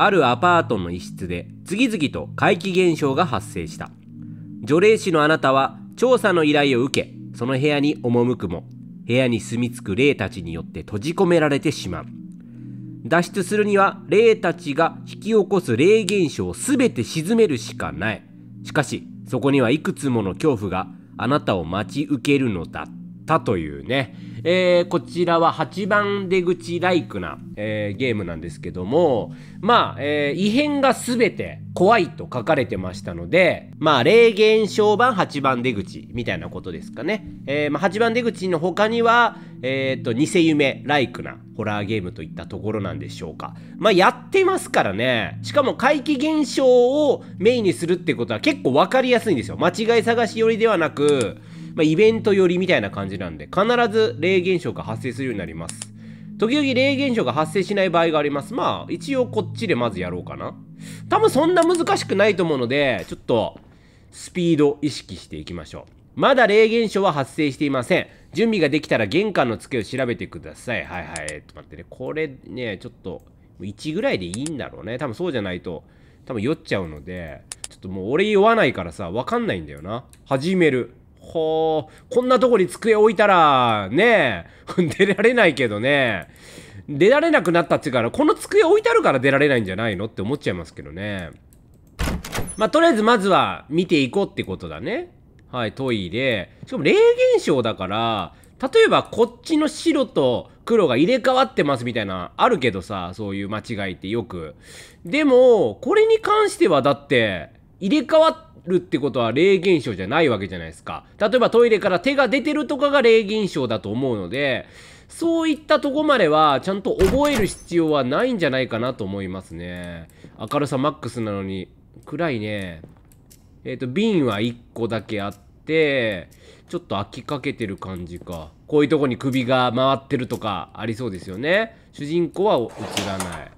あるアパートの一室で次々と怪奇現象が発生した。除霊師のあなたは調査の依頼を受けその部屋に赴くも部屋に住み着く霊たちによって閉じ込められてしまう。脱出するには霊たちが引き起こす霊現象を全て鎮めるしかない。しかしそこにはいくつもの恐怖があなたを待ち受けるのだった。たというね、えー、こちらは8番出口ライクな、えー、ゲームなんですけどもまあ、えー、異変が全て怖いと書かれてましたのでまあ霊現象版8番出口みたいなことですかね、えまあ、8番出口の他にはえっ、と偽夢ライクなホラーゲームといったところなんでしょうか。まあやってますからね。しかも怪奇現象をメインにするってことは結構分かりやすいんですよ。間違い探し寄りではなくまあ、イベント寄りみたいな感じなんで、必ず霊現象が発生するようになります。時々霊現象が発生しない場合があります。まあ、一応こっちでまずやろうかな。多分そんな難しくないと思うので、ちょっと、スピード意識していきましょう。まだ霊現象は発生していません。準備ができたら玄関の机を調べてください。はいはい。と待ってね。これね、ちょっと、1ぐらいでいいんだろうね。多分そうじゃないと、多分酔っちゃうので、ちょっともう俺酔わないからさ、わかんないんだよな。始める。ほう、こんなとこに机置いたら、ねえ 出られないけどね。出られなくなったっていうから、この机置いてあるから出られないんじゃないの？って思っちゃいますけどね。まあ、とりあえずまずは見ていこうってことだね。はい、トイレ。しかも霊現象だから、例えばこっちの白と黒が入れ替わってますみたいな、あるけどさ、そういう間違いってよく。でも、これに関してはだって、入れ替わっるってことは霊現象じゃないわけじゃないですか。例えばトイレから手が出てるとかが霊現象だと思うので、そういったとこまではちゃんと覚える必要はないんじゃないかなと思いますね。明るさマックスなのに暗いね。えっ、ー、と、瓶は1個だけあって、ちょっと飽きかけてる感じか。こういうとこに首が回ってるとかありそうですよね。主人公は映らない。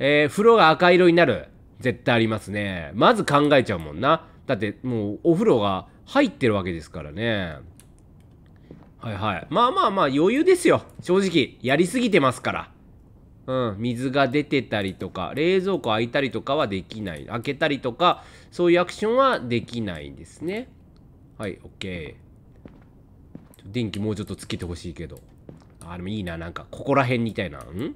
えー、風呂が赤色になる。絶対ありますね。まず考えちゃうもんな。だってもうお風呂が入ってるわけですからね。はいはい。まあまあまあ余裕ですよ。正直。やりすぎてますから。うん。水が出てたりとか、冷蔵庫開いたりとかはできない。開けたりとか、そういうアクションはできないんですね。はい、OK。電気もうちょっとつけてほしいけど。あ、でもいいな。なんか、ここら辺みたいな。ん？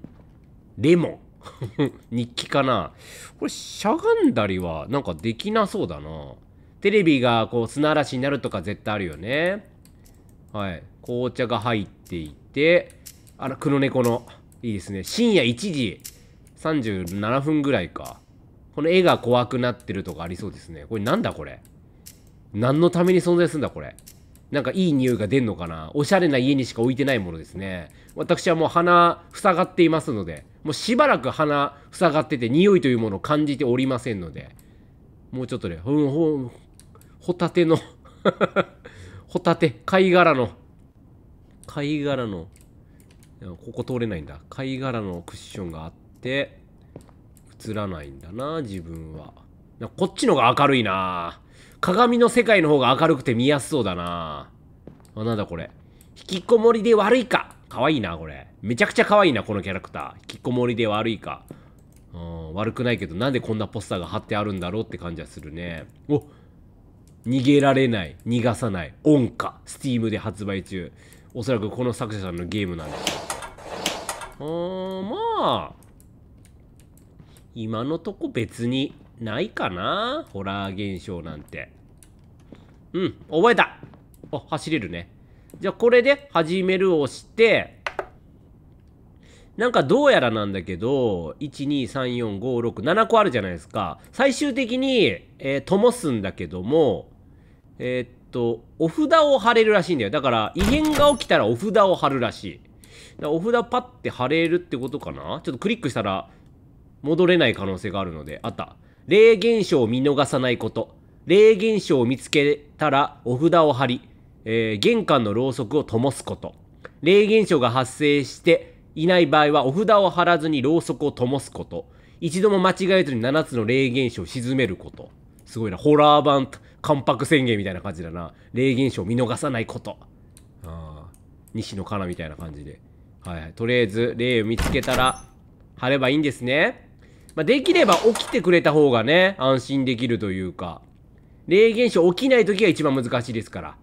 レモン。日記かな。これしゃがんだりはなんかできなそうだな。テレビがこう砂嵐になるとか絶対あるよね。はい。紅茶が入っていてあら黒猫の。いいですね。深夜1時。37分ぐらいか。この絵が怖くなってるとかありそうですね。これなんだこれ？何のために存在するんだこれ？なんかいい匂いが出んのかな？おしゃれな家にしか置いてないものですね。私はもう鼻塞がっていますので、もうしばらく鼻塞がってて匂いというものを感じておりませんので、もうちょっとね、ほんほん、ホタテのホタテ、貝殻の、貝殻の、ここ通れないんだ。貝殻のクッションがあって、映らないんだな、自分は。こっちのが明るいな鏡の世界の方が明るくて見やすそうだなあ、なんだこれ。引きこもりで悪いか。かわいな、これ。めちゃくちゃ可愛いな、このキャラクター。引きこもりで悪いか。うん、悪くないけど、なんでこんなポスターが貼ってあるんだろうって感じはするね。お逃げられない、逃がさない、音歌。スティームで発売中。おそらくこの作者さんのゲームなんでしょう。うん、まあ。今のとこ別にないかなホラー現象なんて。うん、覚えたあ、走れるね。じゃあこれで始めるをして、なんかどうやらなんだけど、1、2、3、4、5、6、7個あるじゃないですか。最終的に、えー、灯すんだけども、えー、っと、お札を貼れるらしいんだよ。だから、異変が起きたらお札を貼るらしい。だお札パッて貼れるってことかな？ちょっとクリックしたら戻れない可能性があるので、あった。霊現象を見逃さないこと。霊現象を見つけたらお札を貼り、えー、玄関のろうそくを灯すこと。霊現象が発生していない場合はお札を貼らずにろうそくを灯すこと。一度も間違えずに7つの霊現象を鎮めること。すごいな。ホラー版関白宣言みたいな感じだな。霊現象を見逃さないこと。あ西野カナみたいな感じで。はい、はい。とりあえず霊を見つけたら貼ればいいんですね。まあ、できれば起きてくれた方がね、安心できるというか、霊現象起きない時が一番難しいですから。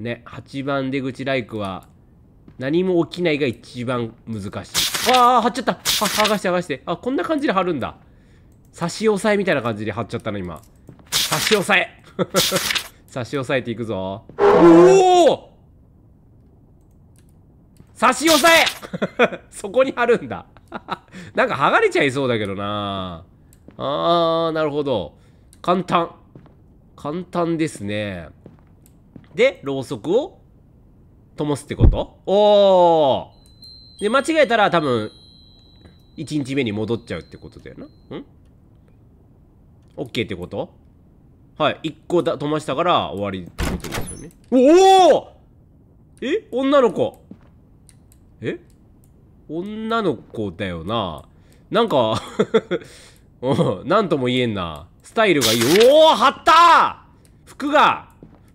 ね、8番出口ライクは、何も起きないが一番難しい。ああ、貼っちゃった。あ、剥がして剥がして。あ、こんな感じで貼るんだ。差し押さえみたいな感じで貼っちゃったな、今。差し押さえ 差し押さえていくぞ。おお差し押さえ そこに貼るんだ なんか剥がれちゃいそうだけどなあー、なるほど。簡単。簡単ですね。で、ろうそくを灯すってこと？おー。で、間違えたら多分、1日目に戻っちゃうってことだよな。ん ?OK ってこと？はい。1個だ、灯したから終わりってことですよね。おおえ？女の子。え？女の子だよな。なんか うん、なんとも言えんな。スタイルがいい。おお貼った服が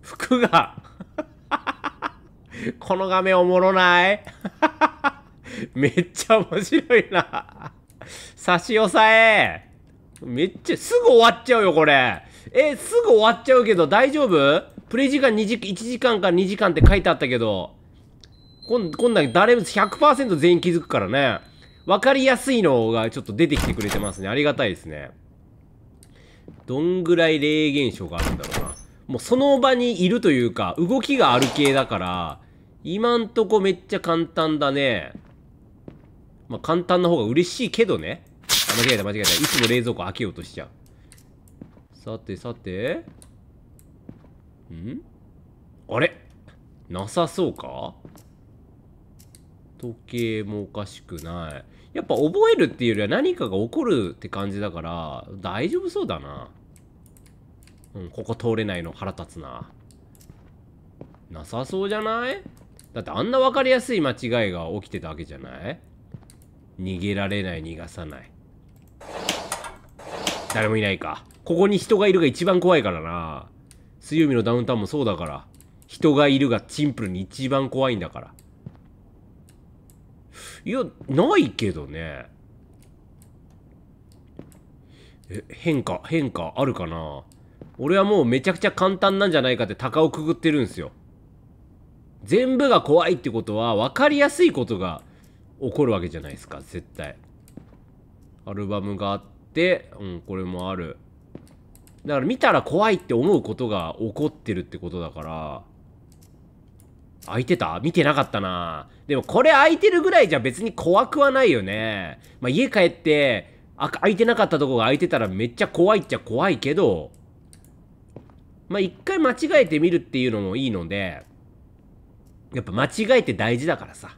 服が この画面おもろない めっちゃ面白いな差し押さえめっちゃ、すぐ終わっちゃうよ、これ。え、すぐ終わっちゃうけど大丈夫？プレイ時間2時、1時間か2時間って書いてあったけど。こん、こんなん誰も100%全員気づくからね。わかりやすいのがちょっと出てきてくれてますね。ありがたいですね。どんぐらい霊現象があるんだろうな。もうその場にいるというか、動きがある系だから、今んとこめっちゃ簡単だね。まあ簡単な方が嬉しいけどね。あ、間違えた間違えた。いつも冷蔵庫開けようとしちゃう。さてさて。ん？あれ？なさそうか？時計もおかしくない。やっぱ覚えるっていうよりは何かが起こるって感じだから、大丈夫そうだな。うん、ここ通れないの腹立つな。なさそうじゃない？だってあんな分かりやすい間違いが起きてたわけじゃない？逃げられない逃がさない。誰もいないか。ここに人がいるが一番怖いからな。水曜日のダウンタウンもそうだから。人がいるがシンプルに一番怖いんだから。いやないけどね。え変化変化あるかな？俺はもうめちゃくちゃ簡単なんじゃないかって鷹をくぐってるんですよ。全部が怖いってことは分かりやすいことが起こるわけじゃないですか、絶対。アルバムがあって、うん、これもある。だから見たら怖いって思うことが起こってるってことだから、開いてた？見てなかったなでもこれ開いてるぐらいじゃ別に怖くはないよね。まあ、家帰って、開いてなかったとこが開いてたらめっちゃ怖いっちゃ怖いけど、まあ一回間違えてみるっていうのもいいので、やっぱ間違えて大事だからさ。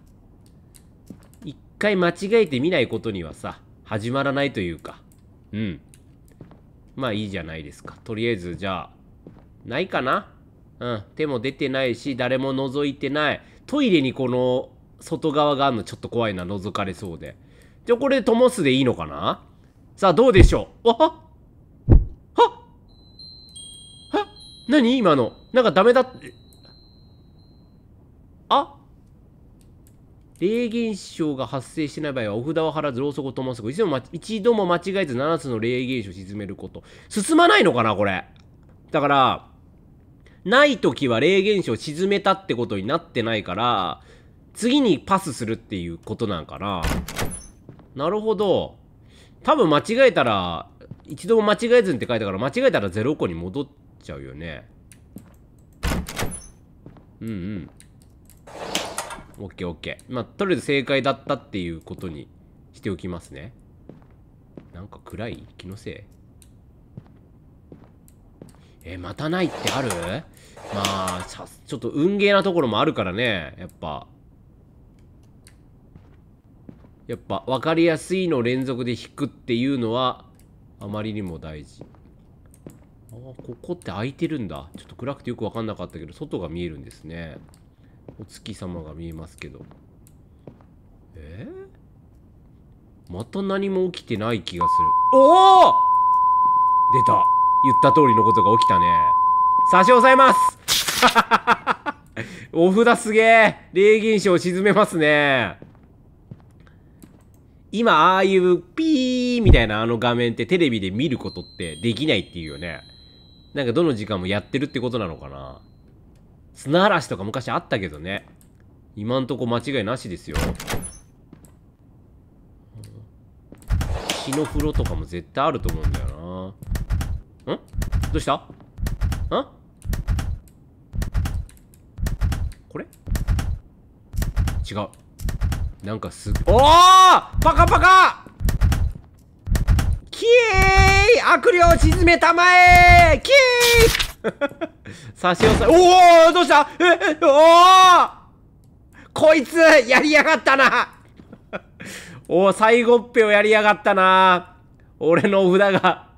一回間違えてみないことにはさ、始まらないというか。うん。まあいいじゃないですか。とりあえずじゃあ、ないかな？うん。手も出てないし、誰も覗いてない。トイレにこの外側があるのちょっと怖いな、覗かれそうで。じゃあこれ、灯すでいいのかな？さあ、どうでしょう？あ何？今の。なんかダメだって。あ？霊現象が発生してない場合はお札を貼らずろうそくを灯すこと。一度も一度も間違えず7つの霊現象を沈めること。進まないのかなこれ。だからない時は霊現象を沈めたってことになってないから次にパスするっていうことなんかな。なるほど。多分間違えたら一度も間違えずにって書いたから間違えたら0個に戻ってちゃうよね。うんうん。オッケーオッケー。まあとりあえず正解だったっていうことにしておきますね。なんか暗い気のせい？えまたないってある？まあちょっと運ゲーなところもあるからねやっぱ。やっぱ分かりやすいの連続で引くっていうのはあまりにも大事。ここって開いてるんだ。ちょっと暗くてよく分かんなかったけど外が見えるんですね。お月様が見えますけど。えー、また何も起きてない気がする。おお出た。言った通りのことが起きたね。差し押さえます。お札すげえ。霊現象沈めますね。今ああいうピーみたいなあの画面ってテレビで見ることってできないっていうよね。なんかどの時間もやってるってことなのかな。砂嵐とか昔あったけどね。今んとこ間違いなしですよ。火の風呂とかも絶対あると思うんだよな。ん？どうした？ん？これ？違う。なんかすっおおパカパカ悪霊を沈めたまえキー 差し押さえおおどうした？えおおこいつやりやがったな おお最後っぺをやりやがったな俺のお札が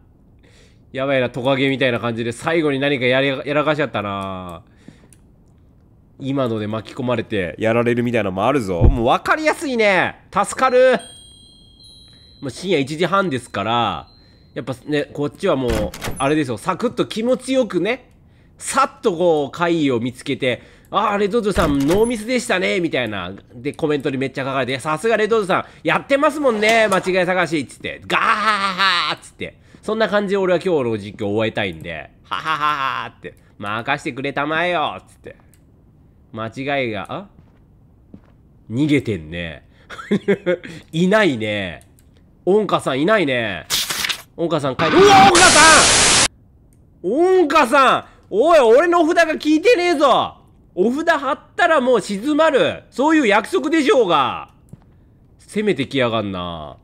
やばいなトカゲみたいな感じで最後に何かやりやらかしちゃったな今ので巻き込まれてやられるみたいなのもあるぞ。もう分かりやすいね。助かる。もう深夜1時半ですから、やっぱね、こっちはもう、あれですよ、サクッと気持ちよくね、さっとこう、会議を見つけて、ああ、レドドさん、ノーミスでしたね、みたいな。で、コメントにめっちゃ書かれて、さすがレドドさん、やってますもんね、間違い探し、つって、ガーハーつって。そんな感じで俺は今日の実況を終えたいんで、ははははって、任してくれたまえよ、つって。間違いが、あ？逃げてんね。いないね。音歌さんいないね。音歌さん帰って、うわ音歌さん音歌さんおい、俺のお札が効いてねえぞお札貼ったらもう静まる。そういう約束でしょうが。攻めてきやがんな。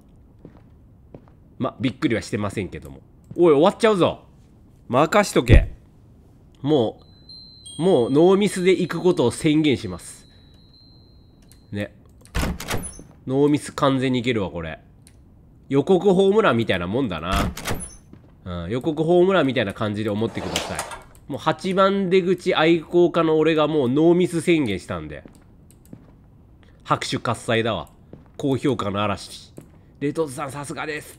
ま、びっくりはしてませんけども。おい、終わっちゃうぞ。任しとけ。もう、もうノーミスで行くことを宣言します。ね。ノーミス完全にいけるわ、これ。予告ホームランみたいなもんだな。うん、予告ホームランみたいな感じで思ってください。もう8番出口愛好家の俺がもうノーミス宣言したんで。拍手喝采だわ。高評価の嵐。レトズさんさすがです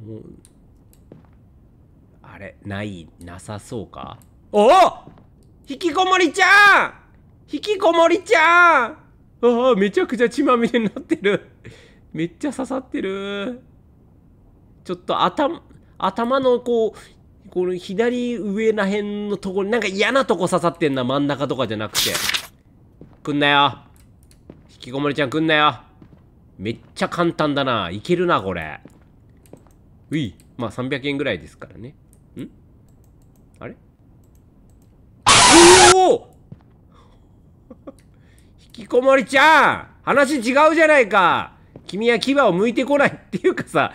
もうあれないなさそうか？おお引きこもりちゃん引きこもりちゃんああめちゃくちゃ血まみれになってるめっちゃ刺さってる。ちょっと頭頭のこうこの左上らへんのところになんか嫌なとこ刺さってんな真ん中とかじゃなくて。来んなよ。引きこもりちゃん来んなよ。めっちゃ簡単だな。いけるなこれ。うい。まあ300円ぐらいですからね。ん？あれ？おお引きこもりちゃん！話違うじゃないか！君は牙を向いてこないっていうかさ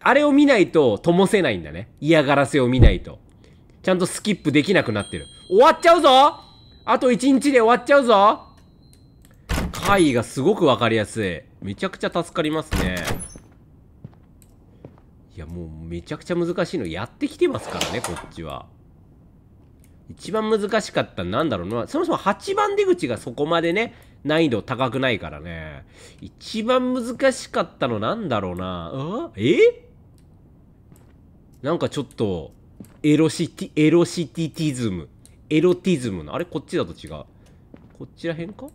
あれを見ないと灯せないんだね。嫌がらせを見ないと。ちゃんとスキップできなくなってる。終わっちゃうぞ！あと1日で終わっちゃうぞ！回がすごく分かりやすい。めちゃくちゃ助かりますね。いやもうめちゃくちゃ難しいのやってきてますからねこっちは。一番難しかったのなんだろうな。そもそも8番出口がそこまでね難易度高くないからね。一番難しかったのなんだろうな。あえ？なんかちょっとエロシティエロシティティズム。エロティズムのあれ？こっちだと違う。こっちらへんか？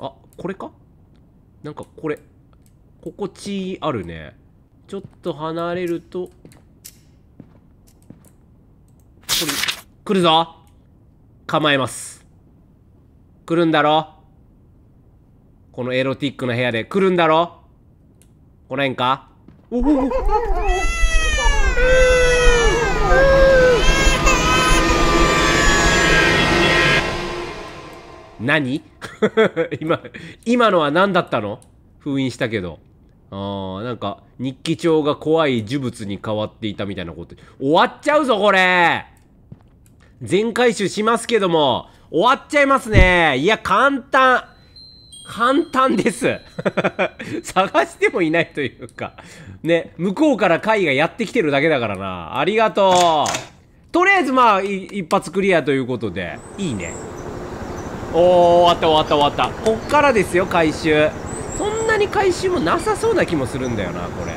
あこれか？なんかこれ。心地あるね。ちょっと離れるとこれ来るぞ。構えます。来るんだろ。このエロティックな部屋で。来るんだろ。来ないんか。おお何？今今のは何だったの？封印したけど。ああ、なんか、日記帳が怖い呪物に変わっていたみたいなこと。終わっちゃうぞ、これ。全回収しますけども、終わっちゃいますね。いや、簡単。簡単です。探してもいないというか。ね、向こうから貝がやってきてるだけだからな。ありがとう。とりあえずまあ、一発クリアということで、いいね。おー、終わった終わった終わった。こっからですよ、回収。そんなに回収もなさそうな気もするんだよなこれ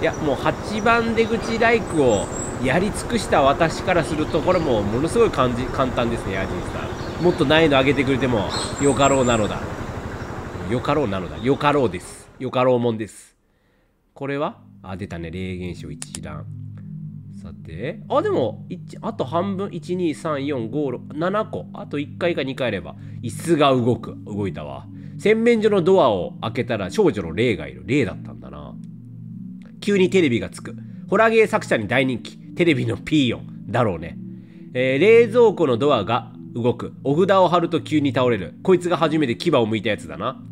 いやもう8番出口ライクをやり尽くした私からするとこれもものすごい感じ簡単ですねヤジンさん。もっと難易度上げてくれてもよかろうなのだ。よかろうなのだ。よかろうです。よかろうもんです。これは？あ出たね。霊現象一覧さて。あでもあと半分。1234567個。あと1回か2回あれば椅子が動く。動いたわ。洗面所のドアを開けたら少女の霊がいる。霊だったんだ。急にテレビがつく。ホラゲー作者に大人気。テレビのピーヨンだろうね、えー、冷蔵庫のドアが動く。お札を貼ると急に倒れる。こいつが初めて牙を剥いたやつだな。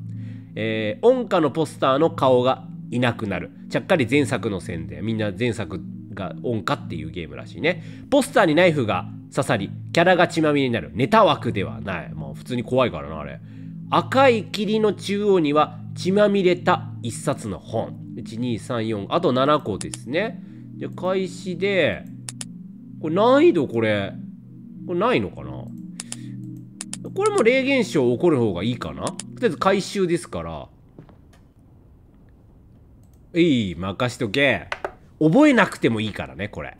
えー、音歌のポスターの顔がいなくなる。ちゃっかり前作の宣伝みんな前作が音歌っていうゲームらしいね。ポスターにナイフが刺さりキャラが血まみれになる。ネタ枠ではない。もう普通に怖いからなあれ。赤い霧の中央には血まみれた一冊の本。1234あと7個ですね。で開始でこれ難易度これこれないのかな？これも霊現象起こる方がいいかな？とりあえず回収ですから。いい任しとけ。覚えなくてもいいからねこれ。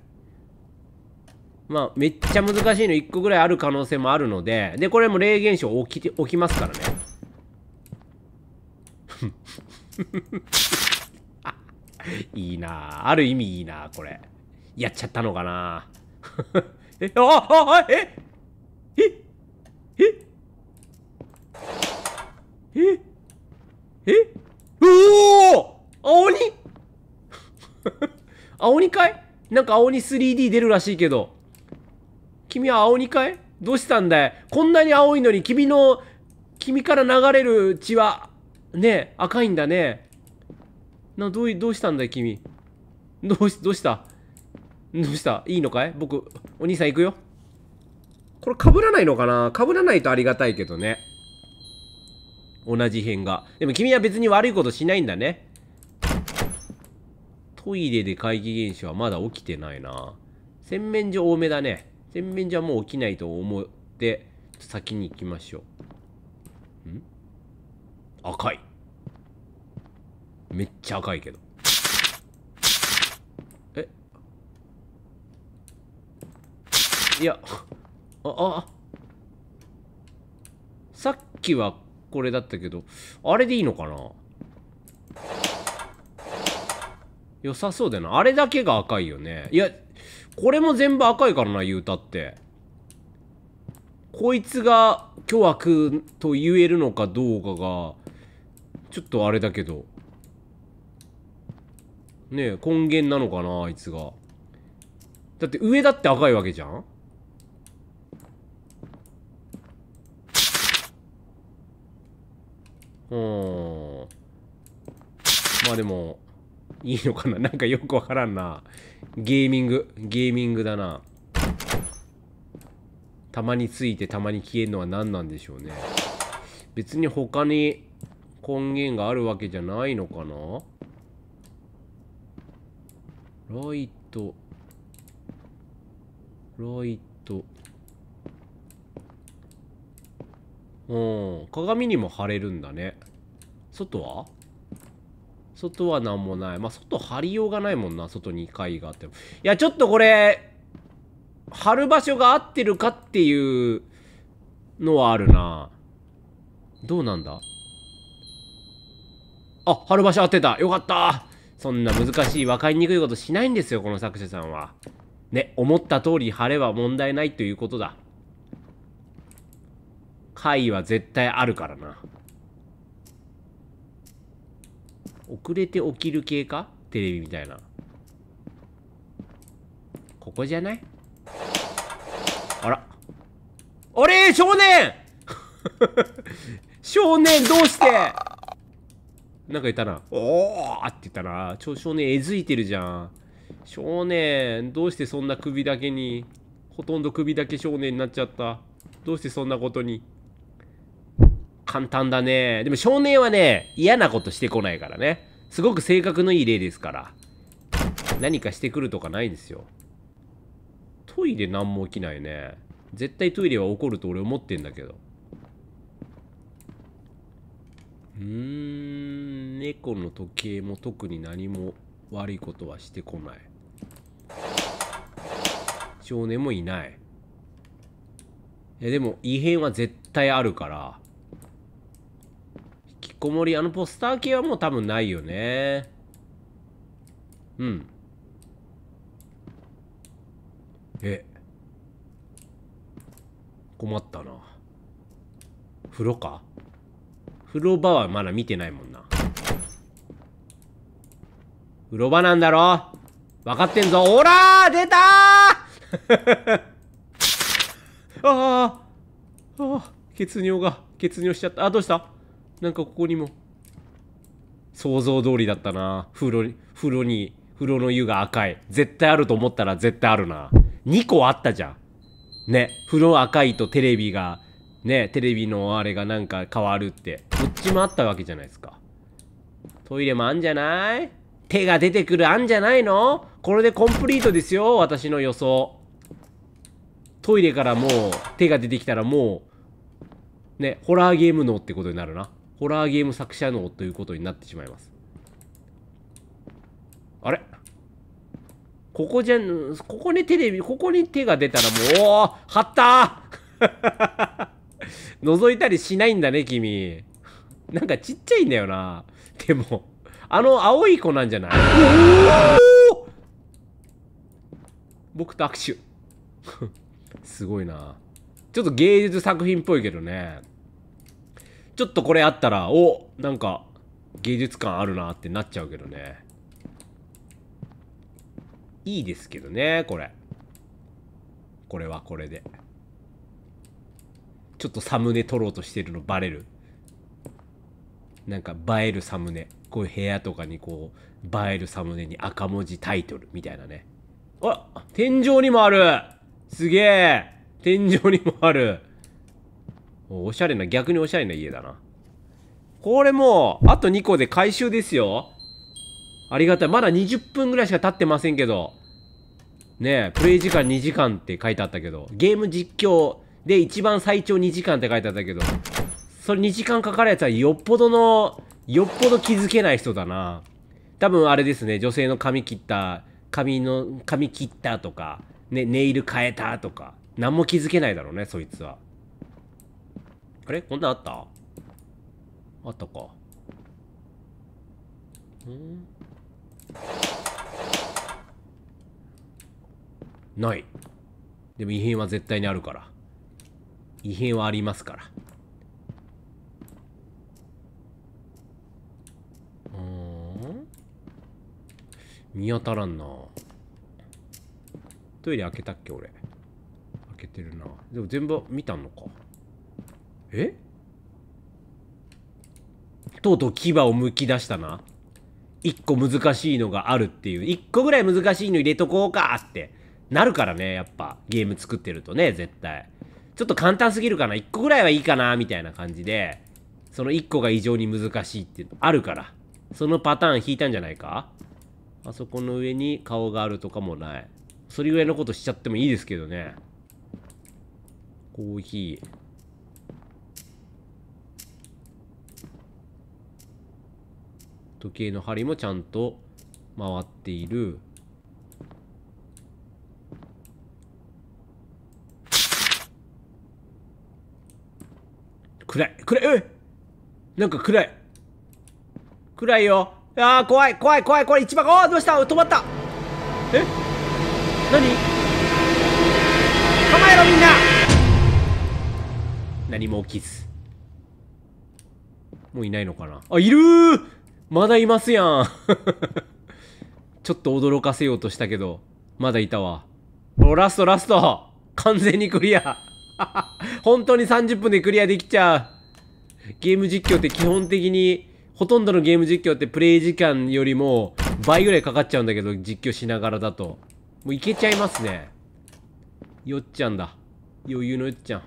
まあめっちゃ難しいの1個ぐらいある可能性もあるので。でこれも霊現象起き起きますからね。いいなある意味いいなこれ。やっちゃったのかな。えああえええええおお青鬼？青鬼かい？なんか青鬼 3D 出るらしいけど。君は青鬼かい？どうしたんだい？こんなに青いのに君の君から流れる血はね赤いんだね。などうどうしたんだい君？どうしどうした？どうした？いいのかい？僕お兄さん行くよ。これ被らないのかな？被らないとありがたいけどね。同じ辺が。でも君は別に悪いことしないんだね。トイレで怪奇現象はまだ起きてないな。洗面所多めだね。洗面所はもう起きないと思って先に行きましょう。ん？赤い。めっちゃ赤いけど。え？いやああさっきはこれだったけどあれでいいのかな？良さそうだな。あれだけが赤いよね。いやこれも全部赤いからな言うたって。こいつが巨悪と言えるのかどうかがちょっとあれだけど。ねえ根源なのかなあいつが。だって上だって赤いわけじゃん？うん。まあでもいいのかな？なんかよくわからんな。ゲーミング。ゲーミングだな。たまについてたまに消えるのは何なんでしょうね。別に他に根源があるわけじゃないのかな？ライト。ライト。うん。鏡にも貼れるんだね。外は？外は何もない。まあ外貼りようがないもんな。外に階があっても。いやちょっとこれ貼る場所が合ってるかっていうのはあるな。どうなんだ？あ貼る場所合ってた。よかった。そんな難しい分かりにくいことしないんですよこの作者さんは。ね思った通り貼れば問題ないということだ。回は絶対あるからな。遅れて起きる系か？テレビみたいな。ここじゃない？あら。あれ？少年！少年どうして？なんか言ったな「おー!」って言ったなちょ少年えずいてるじゃん少年どうしてそんな首だけにほとんど首だけ少年になっちゃった？どうしてそんなことに？簡単だね。でも少年はね、嫌なことしてこないからね。すごく性格のいい例ですから。何かしてくるとかないですよ。トイレ何も起きないね。絶対トイレは起こると俺思ってんだけど。うん、猫の時計も特に何も悪いことはしてこない。少年もいない。えでも異変は絶対あるから。引きこもりあのポスター系はもう多分ないよね。うん。え。困ったな。風呂か？風呂場はまだ見てないもんな。風呂場なんだろ？分かってんぞ。おらー！出たー！ああああ血尿が血尿しちゃった。あどうした？なんかここにも。想像通りだったな。風呂に風呂に風呂の湯が赤い。絶対あると思ったら絶対あるな。2個あったじゃん。ね。風呂赤いとテレビがねテレビのあれがなんか変わるって。ちもあったわけじゃないですか。トイレもあんじゃない？手が出てくるあんじゃないの？これでコンプリートですよ私の予想。トイレからもう手が出てきたらもうねホラーゲーム脳ってことになるな。ホラーゲーム作者脳ということになってしまいます。あれ？ここじゃんここにテレビここに手が出たらもうおお貼った覗 いたりしないんだね君。なんかちっちゃいんだよな。でもあの青い子なんじゃない？僕と握手。すごいな。ちょっと芸術作品っぽいけどね。ちょっとこれあったらおなんか芸術感あるなってなっちゃうけどね。いいですけどねこれ。これはこれで。ちょっとサムネ撮ろうとしてるのバレる。なんか映えるサムネ。こういう部屋とかにこう映えるサムネに赤文字タイトルみたいなね。あ天井にもある。すげえ。天井にもある。おしゃれな逆におしゃれな家だな。これもうあと2個で回収ですよ。ありがたい。まだ20分ぐらいしか経ってませんけど。ねえプレイ時間2時間って書いてあったけど。ゲーム実況で一番最長2時間って書いてあったけど。それ2時間かかるやつはよっぽどのよっぽど気づけない人だな。多分あれですね女性の髪切った髪の髪切ったとか、ね、ネイル変えたとか何も気づけないだろうねそいつは。あれ？こんなんあった？あったか。ん？ない。でも異変は絶対にあるから。異変はありますからうん見当たらんな。トイレ開けたっけ俺。開けてるな。でも全部見たのか。え？とうとう牙をむき出したな。1個難しいのがあるっていう。1個ぐらい難しいの入れとこうかって。なるからねやっぱ。ゲーム作ってるとね絶対。ちょっと簡単すぎるかな。1個ぐらいはいいかなみたいな感じで。その1個が異常に難しいっていうのあるから。そのパターン引いたんじゃないか？あそこの上に顔があるとかもない。それぐらいのことしちゃってもいいですけどね。コーヒー。時計の針もちゃんと回っている。暗い。暗い。えなんか暗い。暗いよ。あー怖い怖い怖いこれ一番ああどうした？止まった。え？何？構えろみんな。何も起きず。もういないのかな？あいるー。まだいますやん。ちょっと驚かせようとしたけどまだいたわ。おラストラスト。完全にクリア。本当に30分でクリアできちゃう。ゲーム実況って基本的にほとんどのゲーム実況ってプレイ時間よりも倍ぐらいかかっちゃうんだけど実況しながらだと。もういけちゃいますね。よっちゃんだ。余裕のよっちゃん。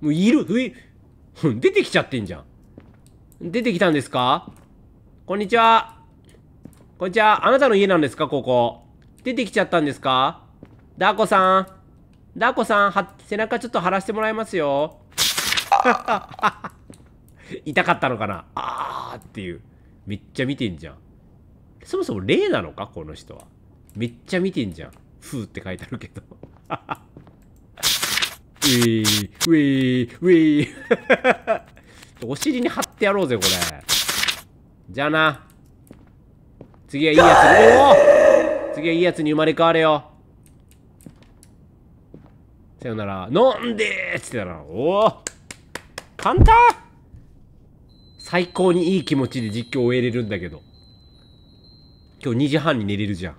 もういる。ふい。出てきちゃってんじゃん。出てきたんですか？こんにちは。こんにちは。あなたの家なんですか？ここ。出てきちゃったんですか？ダーコさん。ダーコさんは背中ちょっと張らせてもらいますよ。痛かったのかな？あーっていう。めっちゃ見てんじゃん。そもそも霊なのか？この人は。めっちゃ見てんじゃん。ふーって書いてあるけど。ウィーウィーウィー。お尻に貼ってやろうぜこれ。じゃあな。次はいいやつおお次はいいやつに生まれ変われよ。さよなら。飲んでーっつったらおお簡単！最高にいい気持ちで実況を終えれるんだけど。今日2時半に寝れるじゃん。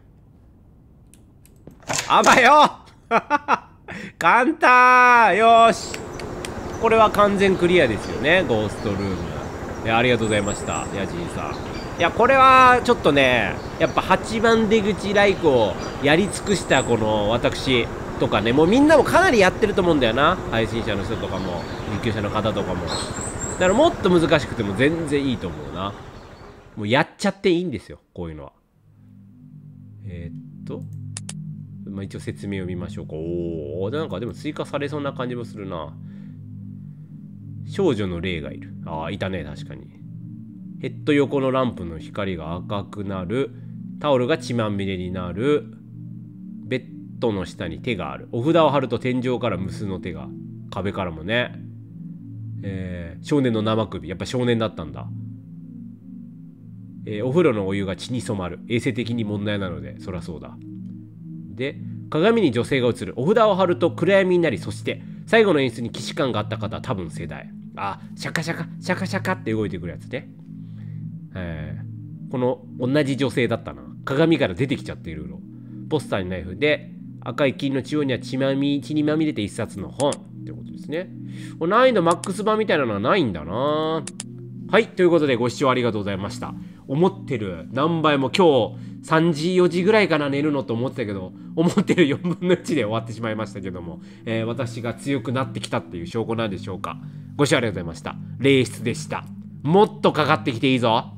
あばよ！簡単よし！これは完全クリアですよねゴーストルーム。いやありがとうございましたヤジーさん。いやこれはちょっとねやっぱ8番出口ライクをやり尽くしたこの私とかねもうみんなもかなりやってると思うんだよな。配信者の人とかも実況者の方とかも。だからもっと難しくても全然いいと思うな。もうやっちゃっていいんですよこういうのは。えー、っとまあ、一応説明を見ましょうか。おおなんかでも追加されそうな感じもするな。少女の霊がいる。ああいたね確かに。ヘッド横のランプの光が赤くなる。タオルが血まみれになる。ベッドの下に手がある。お札を貼ると天井から無数の手が。壁からもね。えー、少年の生首やっぱ少年だったんだ。えー、お風呂のお湯が血に染まる。衛生的に問題なのでそりゃそうだ。で鏡に女性が映る。お札を貼ると暗闇になりそして最後の演出に既視感があった方は多分世代。あシャカシャカシャカシャカって動いてくるやつね。えー、この同じ女性だったな。鏡から出てきちゃっていろいろポスターにナイフ。で赤い金の中央には血まみ血にまみれて一冊の本。ってことですね。難易度マックス版みたいなのはないんだな。はいということでご視聴ありがとうございました。思ってる何倍も今日3時4時ぐらいかな寝るのと思ってたけど思ってる4分の1で終わってしまいましたけども、えー、私が強くなってきたっていう証拠なんでしょうか。ご視聴ありがとうございました。霊室でした。もっとかかってきていいぞ。